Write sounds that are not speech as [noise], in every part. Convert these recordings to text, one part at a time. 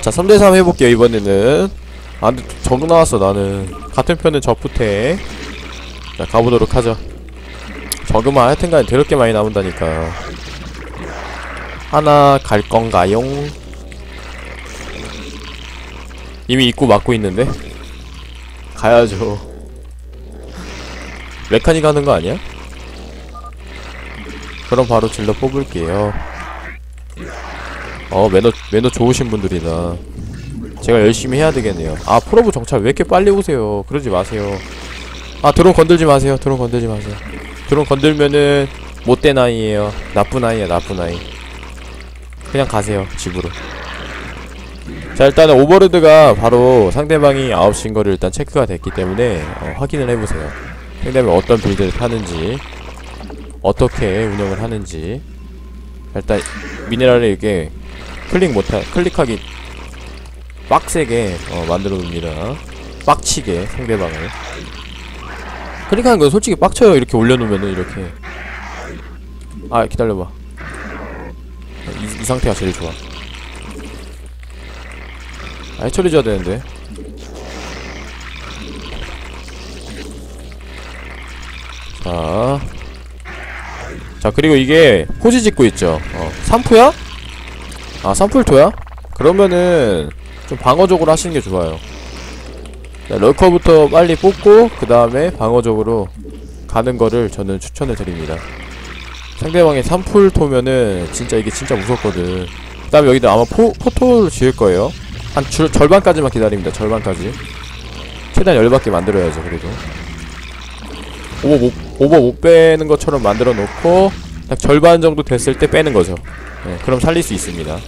자 3대3 해볼게요 이번에는. 아 근데 정 나왔어 나는. 같은 편은 저프테 자 가보도록 하죠. 저그만 하여튼간에 더럽게 많이 남은다니까. 하나 갈 건가용 이미 입구 막고 있는데? 가야죠. 메카니 가는 거 아니야? 그럼 바로 질러 뽑을게요 어 매너 매너 좋으신 분들이다. 제가 열심히 해야 되겠네요. 아 probe 정찰 왜 이렇게 빨리 오세요? 그러지 마세요. 아 드론 건들지 마세요. 드론 건들지 마세요. 드론 건들면은 못된 아이예요. 나쁜 아이야 나쁜 아이. 그냥 가세요 집으로. 자 일단은 overlord가 바로 상대방이 9시인 거를 일단 체크가 됐기 때문에 어, 확인을 해보세요. 상대방이 어떤 build를 타는지 어떻게 운영을 하는지. 일단 미네랄을 이렇게 클릭 못하 클릭하기 빡세게 어, 만들어 둡니다. 빡치게 상대방을. 클릭하는 건 솔직히 빡쳐요. 이렇게 올려놓으면은 이렇게. 아 기다려봐. 이, 이 상태가 제일 좋아. 아 해처리 줘야 되는데. 자. 자, 그리고 이게 포지 짓고 있죠. 어, 3푸야? 아, 3풀토야? 그러면은 좀 방어적으로 하시는 게 좋아요. 자, 럴커부터 빨리 뽑고 그 다음에 방어적으로 가는 거를 저는 추천을 드립니다. 상대방이 3풀토면은 진짜 이게 진짜 무섭거든. 그 다음에 여기도 아마 포, 포토를 지을 거예요. 한 줄, 절반까지만 기다립니다. 절반까지. 최대한 열받게 만들어야죠, 그래도. 오버 못, 오버 못 빼는 것처럼 만들어 놓고 딱 절반 정도 됐을 때 빼는 거죠. 네, 그럼 살릴 수 있습니다.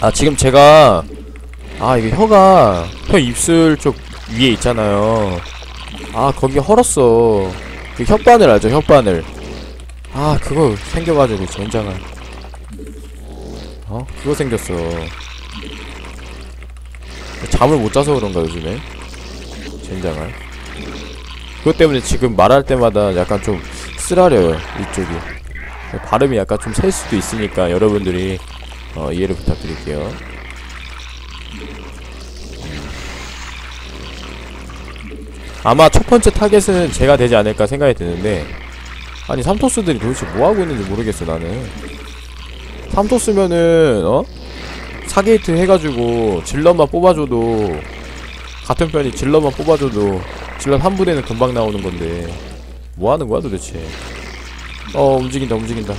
아 지금 제가 아 이게 혀가 혀 입술 쪽 위에 있잖아요. 아 거기 헐었어. 그 혓바늘 알죠? 혓바늘. 아 그거 생겨가지고 젠장을. 어 그거 생겼어. 잠을 못 자서 그런가 요즘에. 젠장을. 그것 때문에 지금 말할 때마다 약간 좀 쓰라려요 이쪽이 발음이 약간 좀 셀 수도 있으니까 여러분들이 어, 이해를 부탁드릴게요. 아마 첫 번째 타겟은 제가 되지 않을까 생각이 드는데 아니 삼토스들이 도대체 뭐하고 있는지 모르겠어 나는. 삼토스면은 어? 4게이트 해가지고 질럿만 뽑아줘도 같은 편이 질럿만 뽑아줘도 질럿 한 부대는 금방 나오는 건데 뭐 하는 거야 도대체 어 움직인다 움직인다.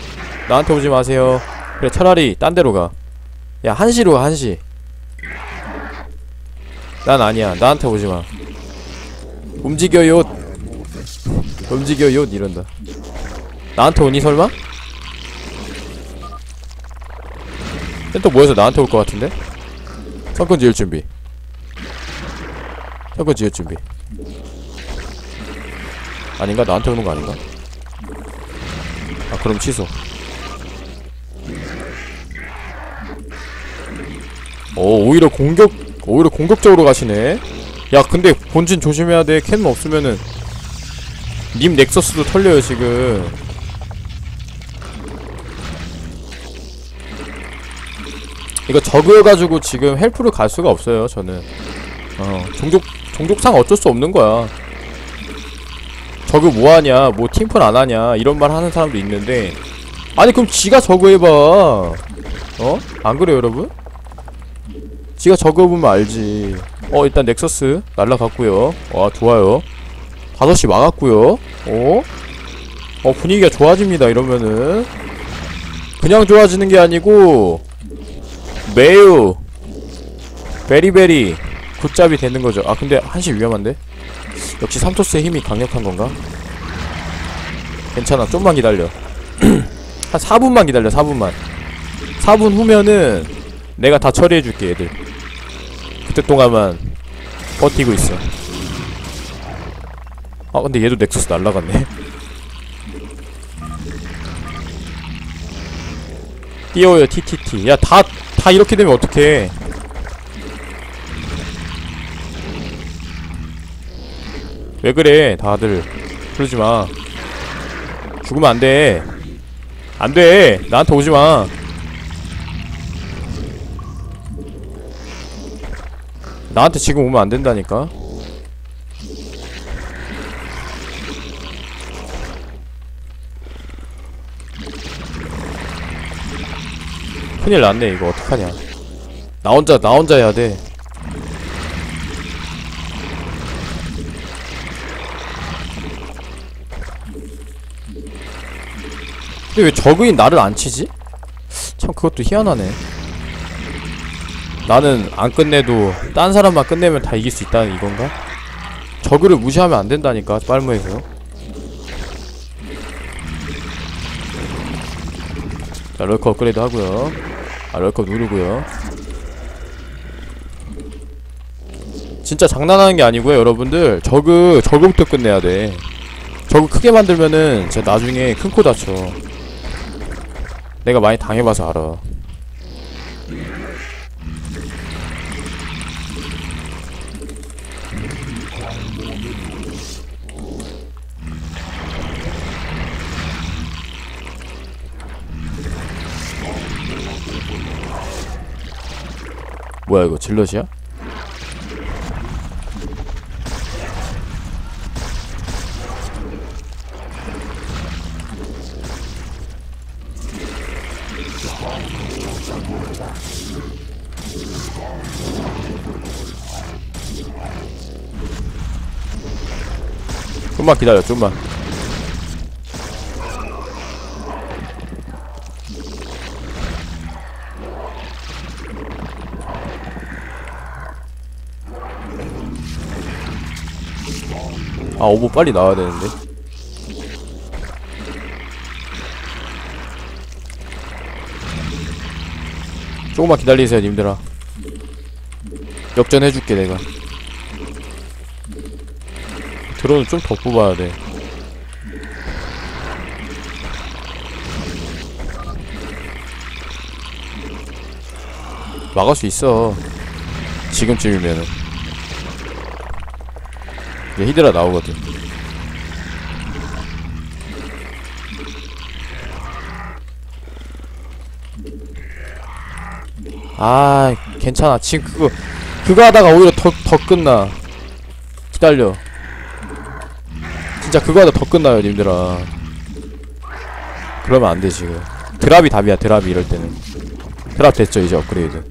나한테 오지 마세요. 그래 차라리 딴 데로 가야 한시로 가 한시. 난 아니야. 나한테 오지 마. 움직여요. 움직여요. 이런다. 나한테 오니 설마? 또 모여서 나한테 올 것 같은데? 성권 지을 준비. 성권 지을 준비. 아닌가? 나한테 오는 거 아닌가? 아 그럼 취소. 오 오히려 공격 오히려 공격적으로 가시네. 야 근데 본진 조심해야 돼 캔 없으면은. 님 넥서스도 털려요 지금. 이거 저그여가지고 지금 헬프를 갈 수가 없어요 저는. 어 종족 종족상 어쩔 수 없는 거야 저그 뭐하냐? 뭐 팀플 안하냐? 이런 말 하는 사람도 있는데. 아니 그럼 지가 저그 해봐. 어? 안 그래요 여러분? 지가 저그 해보면 알지. 어 일단 넥서스 날라갔고요. 와 좋아요. 5시 막았고요. 어? 어 분위기가 좋아집니다 이러면은. 그냥 좋아지는 게 아니고 매우 베리베리 굿잡이 되는 거죠. 아 근데 한시 위험한데? 역시 삼토스의 힘이 강력한 건가? 괜찮아 좀만 기다려. [clears throat] 한 4분만 기다려 4분만. 4분 후면은 내가 다 처리해줄게 얘들. 그때 동안만 버티고 있어. 아 근데 얘도 넥서스 날라갔네. [laughs] 띄워요 TTT 야다다 이렇게 되면 어떡해 왜 그래? 다들. 그러지마. 죽으면 안돼. 안돼. 나한테 오지마. 나한테 지금 오면 안된다니까? 큰일 났네. 이거 어떡하냐. 나 혼자 나 혼자 해야돼. 근데 왜 적은 나를 안 치지? 참 그것도 희한하네. 나는 안 끝내도 딴 사람만 끝내면 다 이길 수 있다는 이건가? 저그를 무시하면 안 된다니까 빨무에서. 자 럴커 업그레이드 하고요. 아 럴커 누르고요. 진짜 장난하는 게 아니고요 여러분들. 저그 저그부터 끝내야 돼. 저그 크게 만들면은 진짜 나중에 큰 코 다쳐 내가 많이 당해봐서 알아 뭐야 이거 질럿이야? 좀만 기다려 좀만. 아 오버 빨리 나와야 되는데. 조금만 기다리세요 님들아. 역전해줄게 내가 드론은 좀더 뽑아야 돼. 막을 수 있어. 지금쯤이면은. 이제 히드라 나오거든. 아 괜찮아. 지금 그거 그거 하다가 오히려 더, 더 끝나. 기다려 진짜 그거 하다 더 끝나요 님들아. 그러면 안돼 지금 드랍이 답이야 드랍이 이럴 때는. 드랍 됐죠 이제 업그레이드.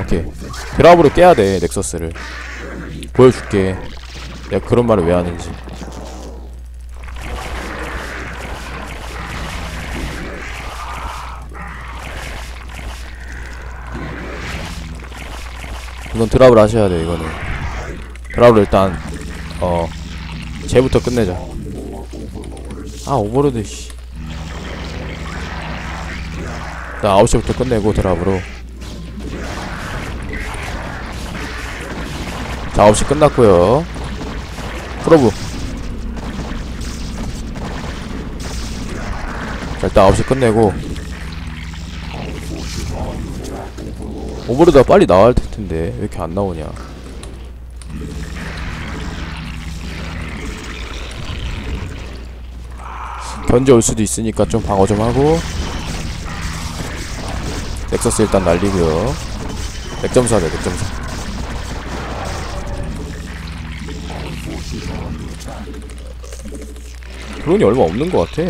오케이. 드랍으로 깨야 돼 넥서스를. 보여줄게. 내가 그런 말을 왜 하는지. 이건 drop을 하셔야 돼 이거는. drop을 일단 어 쟤부터 끝내자. 아 overlord 씨. 나 9시부터 끝내고 drop으로. 자 9시 끝났고요. probe. 자 일단 9시 끝내고. 오버로드가 빨리 나와야 될 텐데 왜 이렇게 안 나오냐 견제 올 수도 있으니까 좀 방어 좀 하고. 넥서스 일단 날리고요. 넥점사 돼 넥점사 드론이 얼마 없는 것 같아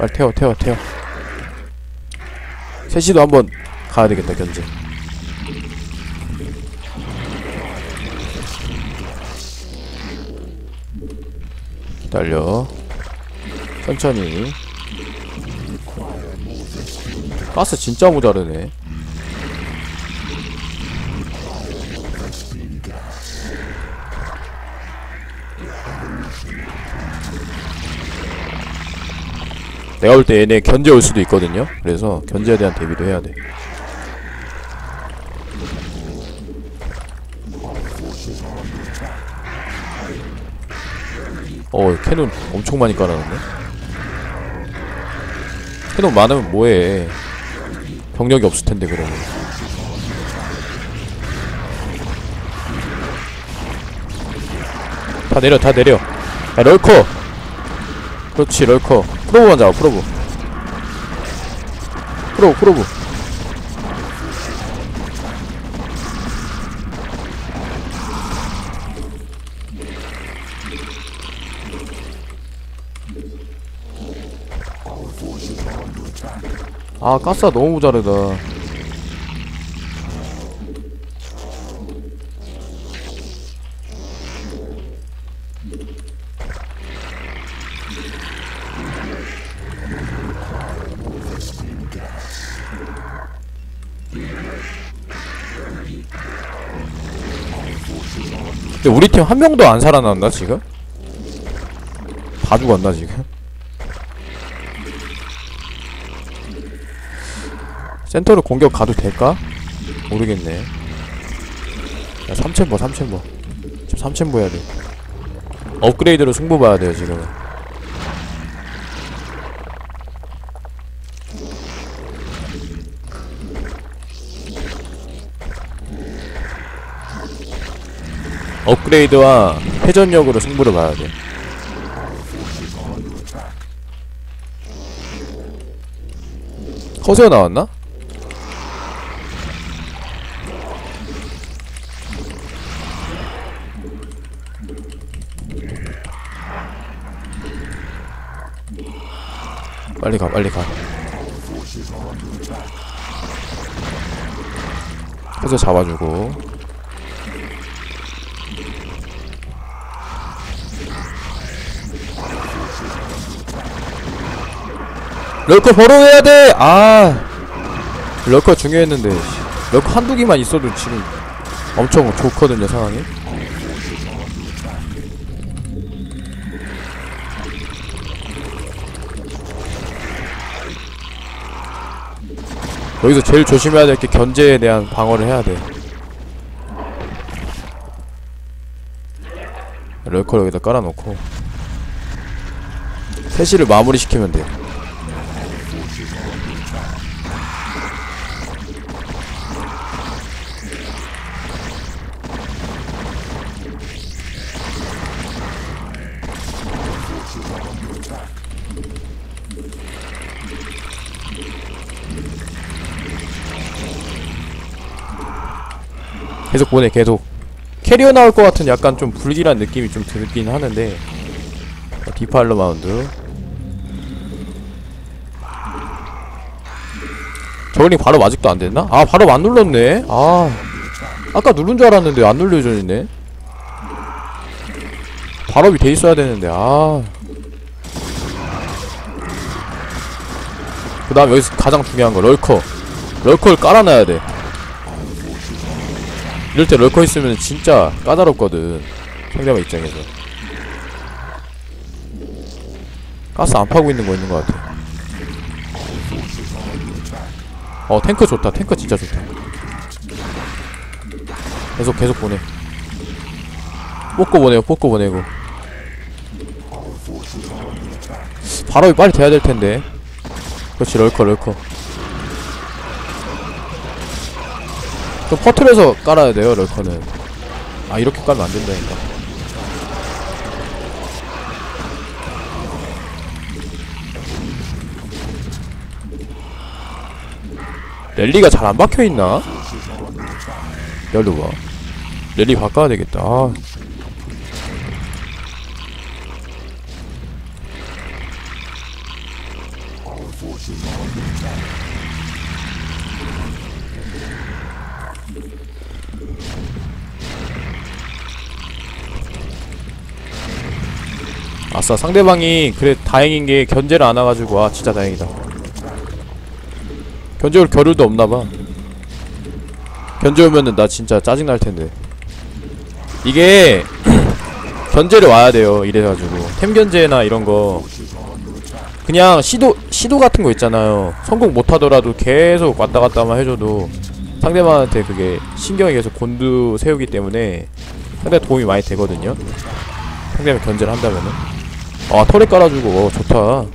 빨리 태워 태워 태워. 셋이도 한번 가야 되겠다 견제. 기다려. 천천히. 가스 진짜 모자르네 내가 볼 때 얘네 견제 올 수도 있거든요. 그래서 견제에 대한 대비도 해야 돼. 어, cannon 엄청 많이 깔아놨네. cannon 많으면 뭐해. 병력이 없을 텐데 그러면 다 내려 다 내려 야 럴커 그렇지 럴커 프로브만 잡아 프로브. 프로브 프로브. 아 가스가 너무 모자르다 근데 우리 팀 한 명도 안 살아났나 지금? 다 죽었나 지금? 센터를 공격 가도 될까? 모르겠네. 야, 3챔버, 3챔버. 지금 3챔버 해야 돼. 업그레이드로 승부 봐야 돼요, 지금은. 업그레이드와 회전력으로 승부를 봐야 돼. 커세어 나왔나? 빨리 가, 빨리 가. 커세어 잡아주고. 럴커 버로해야 돼! 아. 럴커 중요했는데. 럴커 한두 개만 있어도 지금 엄청 좋거든요, 상황이. 여기서 제일 조심해야 될 게 견제에 대한 방어를 해야 돼. 럴커 여기다 깔아놓고. 세시를 마무리 시키면 돼. 계속 보내 계속. 캐리어 나올 것 같은 약간 좀 불길한 느낌이 좀 들긴 하는데. 어, defiler mound. zergling 바로 아직도 안 됐나? 아 바로 안 눌렀네. 아. 아까 누른 줄 알았는데 안 눌려져 있네. 발업이 돼 있어야 되는데 아. 그 다음 여기서 가장 중요한 거 lurker. 럴커를 깔아놔야 돼 이럴 때 럴커 있으면 진짜 까다롭거든. 상대방 입장에서. 가스 안 파고 있는 거 있는 거 같아. 어 탱크 좋다. 탱크 진짜 좋다. 계속 계속 보내. 뽑고 보내요. 뽑고 보내고. 발업이 빨리 돼야 될 텐데. 그렇지 럴커 럴커 좀 퍼트려서 깔아야 돼요 럴커는 아 이렇게 깔면 안 된다니까 랠리가 잘 안 박혀있나? 열로 봐 랠리 바꿔야 되겠다 아. 아싸 상대방이 그래 다행인 게 견제를 안 와가지고 아 진짜 다행이다. 견제 올 겨를도 없나봐. 견제 오면은 나 진짜 짜증날 텐데. 이게 [clears throat] 견제를 와야 돼요 이래가지고. 템 견제나 이런 거. 그냥 시도 시도 같은 거 있잖아요. 성공 못하더라도 계속 왔다 갔다만 해줘도 상대방한테 그게 신경이 계속 곤두 세우기 때문에 상대 도움이 많이 되거든요. 상대방 견제를 한다면은 아 털에 깔아주고. 어, 좋다. 어.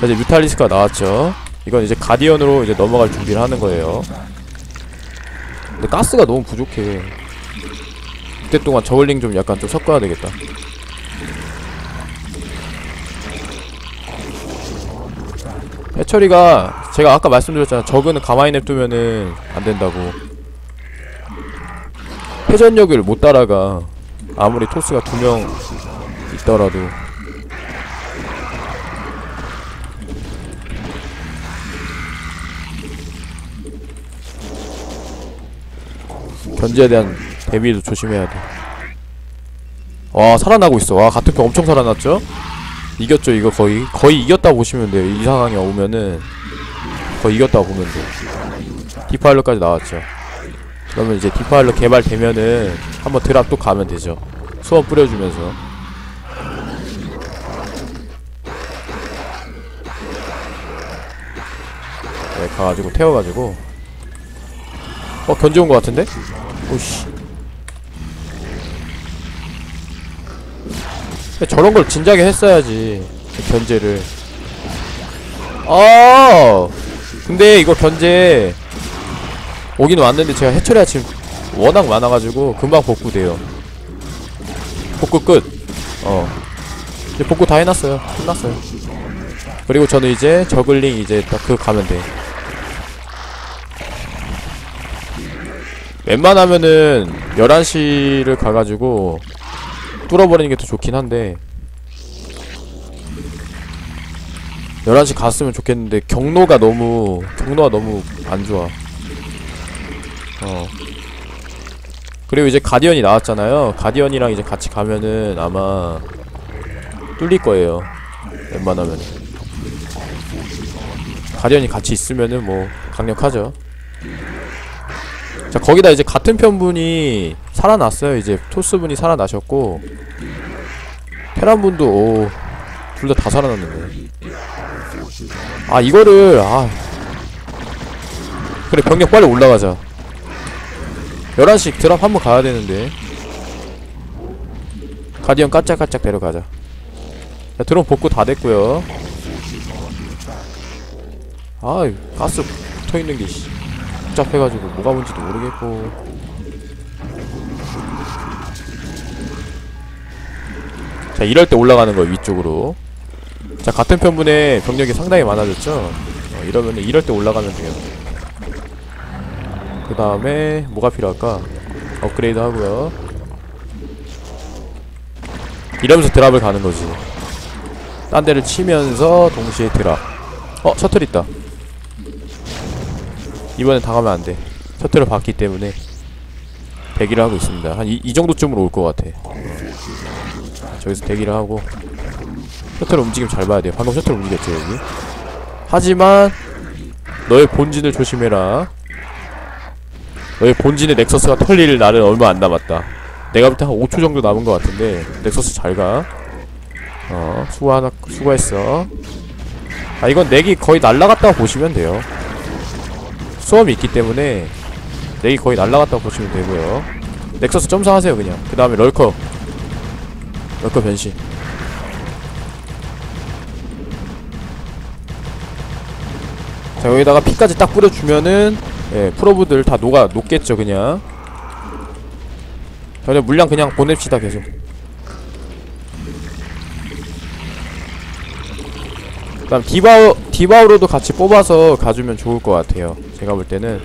자, 이제 뮤탈리스크가 나왔죠. 이건 이제 가디언으로 이제 넘어갈 준비를 하는 거예요. 근데 가스가 너무 부족해. 그때 동안 저울링 좀 약간 좀 섞어야 되겠다. 해처리가 제가 아까 말씀드렸잖아. 저그는 가만히 냅두면은 안 된다고. 회전력을 못 따라가 아무리 토스가 두 명 있더라도 견제에 대한 대비도 조심해야 돼. 와 살아나고 있어. 와편 엄청 살아났죠? 이겼죠 이거 거의 거의 이겼다 보시면 돼요. 이 상황이 오면은 거의 이겼다 보면 돼. 디파일러까지 나왔죠. 그러면 이제 디파일러 개발되면은 한번 드랍 또 가면 되죠. 수업 뿌려주면서. 네, 가가지고 태워가지고 어 견제 온 것 같은데? 오씨 저런 걸 진작에 했어야지 견제를 아 근데 이거 견제 오긴 왔는데 제가 해처리가 지금 워낙 많아가지고 금방 복구돼요. 복구 끝 어. 이제 복구 다 해놨어요. 끝났어요. 그리고 저는 이제 저글링 이제 딱 그거 가면 돼. 웬만하면은 11시를 가가지고 뚫어버리는 게 더 좋긴 한데 11시 갔으면 좋겠는데 경로가 너무 경로가 너무 안 좋아 어. 그리고 이제 가디언이 나왔잖아요. 가디언이랑 이제 같이 가면은 아마 뚫릴 거예요. 웬만하면 가디언이 같이 있으면은 뭐 강력하죠. 자 거기다 이제 같은 편분이 살아났어요. 이제 토스분이 살아나셨고. 테란분도 둘다 다 살아났는데. 아 이거를 아. 그래 병력 빨리 올라가자 11시 드랍 한번 가야 되는데. 가디언 까짝까짝 데려가자. 자 드론 복구 다 됐고요. 아 가스 붙어있는 게 씨. 복잡해가지고 뭐가 뭔지도 모르겠고. 자 이럴 때 올라가는 거예요 위쪽으로. 자 같은 편분에 병력이 상당히 많아졌죠? 어, 이러면은 이럴 때 올라가면 돼요 그 다음에 뭐가 필요할까 업그레이드 하고요 이러면서 드랍을 가는 거지 딴 데를 치면서 동시에 드랍 어 셔틀 있다 이번엔 당하면 안 돼. 셔틀을 봤기 때문에 대기를 하고 있습니다. 한이 정도쯤으로 올 것 같아. 저기서 대기를 하고 셔틀 움직임 잘 봐야 돼요. 방금 셔틀 움직였죠 여기. 하지만 너의 본진을 조심해라. 너의 본진의 넥서스가 털릴 날은 얼마 안 남았다. 내가 볼 때 한 5초 정도 남은 것 같은데 넥서스 잘 가. 어 수고 하나 수고했어. 아 이건 넥이 거의 날라갔다고 보시면 돼요. 수험이 있기 때문에 넥이 거의 날라갔다고 보시면 되고요 넥서스 점사하세요 그냥 그 다음에 럴커 럴커 변신 자 여기다가 피까지 딱 뿌려주면은 예 프로브들 다 녹아 녹겠죠 그냥. 전혀 물량 그냥 보냅시다 계속. 그 다음 devour, devourer도 같이 뽑아서 가주면 좋을 것 같아요. 제가 볼 때는.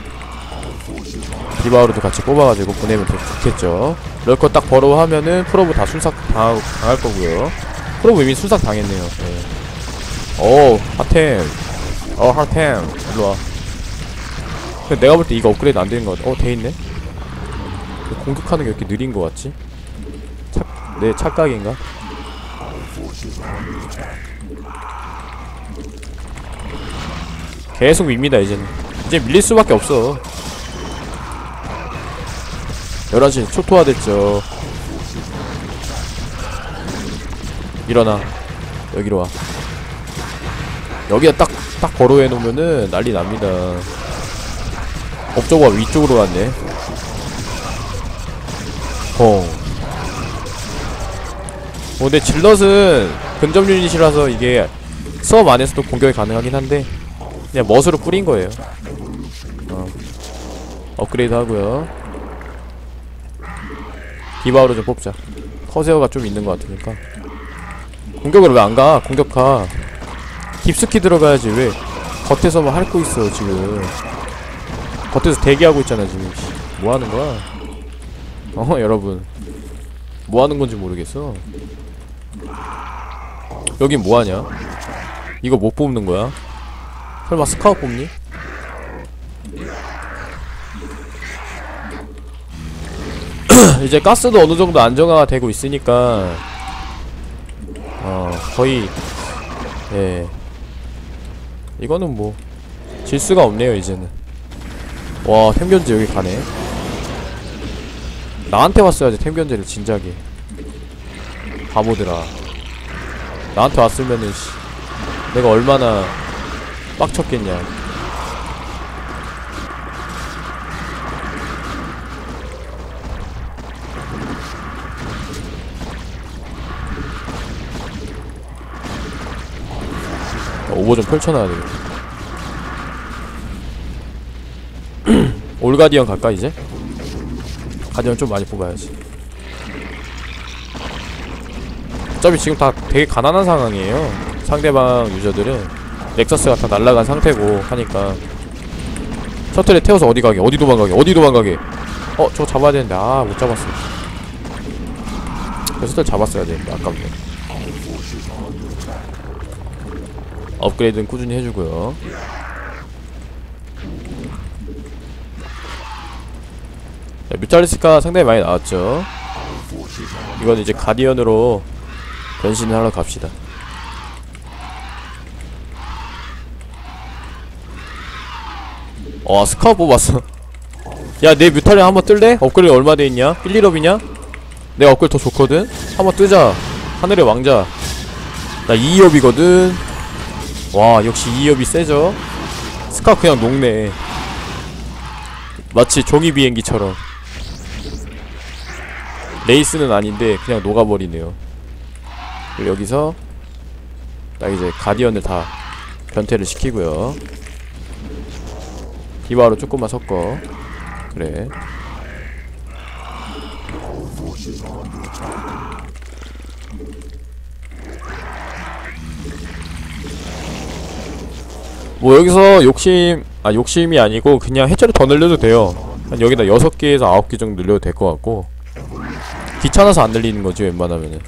devourer도 같이 뽑아가지고 보내면 더 좋겠죠. lurker 딱 burrow하면은 probe 다 순삭 당하, 당할 거고요. probe 이미 순삭 당했네요. 네. 오 하템. 어 하템. 일로와 근데 내가 볼 때 이거 업그레이드 안 되는 것 같아. 어 돼 있네? 공격하는 게 이렇게 느린 것 같지? 착, 내 착각인가? 계속 밉니다 이제는. 이제 밀릴 수밖에 없어. 11시 초토화 됐죠. 일어나. 여기로 와. 여기다 딱, 딱 걸어해 놓으면은 난리 납니다 업적과 위쪽으로 갔네. 어. 어 근데 질럿은 근접 유닛이라서 이게 수업 안에서도 공격이 가능하긴 한데 그냥 멋으로 뿌린 거예요. 어. 업그레이드 하고요. 디바우로 좀 뽑자. 커세어가 좀 있는 것 같으니까. 공격을 왜 안 가? 공격 가 깊숙이 들어가야지. 왜? 겉에서만 핥고 있어 지금 겉에서 대기하고 있잖아 지금 씨. 뭐 하는 거야? 어 [laughs] 여러분 뭐 하는 건지 모르겠어 여긴 뭐 하냐? 이거 못 뽑는 거야? 설마 스카웃 뽑니? [clears throat] 이제 가스도 어느 정도 안정화가 되고 있으니까 어 거의 예 이거는 뭐 질 수가 없네요 이제는 와 템견제 여기 가네. 나한테 왔어야지 템견제를 진작에. 바보들아. 나한테 왔으면은 씨. 내가 얼마나 빡쳤겠냐. 어, 오버 좀 펼쳐놔야 되겠다 올가디언 갈까 이제? 가디언 좀 많이 뽑아야지. 어차피 지금 다 되게 가난한 상황이에요. 상대방 유저들은 넥서스가 다 날라간 상태고 하니까. 셔틀에 태워서 어디 가게? 어디 도망가게? 어디 도망가게? 어 저거 잡아야 되는데. 아 못 잡았어. 저 셔틀 잡았어야 되는데 아깝네. 업그레이드는 꾸준히 해주고요 자, 뮤탈리스가 상당히 많이 나왔죠 이건 이제 가디언으로 변신을 하러 갑시다 와 스카우 뽑았어 야 내 뮤탈리 한번 뜰래? 업그레이드 얼마 돼있냐? 1, 1업이냐? 내 업그레이드 더 좋거든? 한번 뜨자 하늘의 왕자 나 2업이거든 와 역시 2업이 세죠? 스카우 그냥 녹네 마치 종이 비행기처럼 wraith는 아닌데 그냥 녹아버리네요. 그리고 여기서 딱 이제 guardian을 다 변태를 시키고요. 디바로 조금만 섞어. 그래. 뭐 여기서 욕심 아 욕심이 아니고 그냥 해처리 더 늘려도 돼요. 한 여기다 6개에서 9개 정도 늘려도 될 것 같고 귀찮아서 안 늘리는 거지 웬만하면은.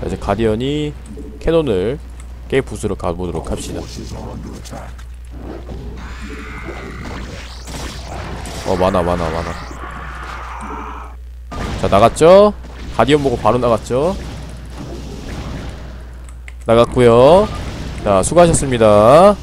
자 이제 가디언이 캐논을 깨 부수러 가보도록 합시다. 어 많아 많아 많아. 자 나갔죠? 가디언 보고 바로 나갔죠? 나갔고요. 자 수고하셨습니다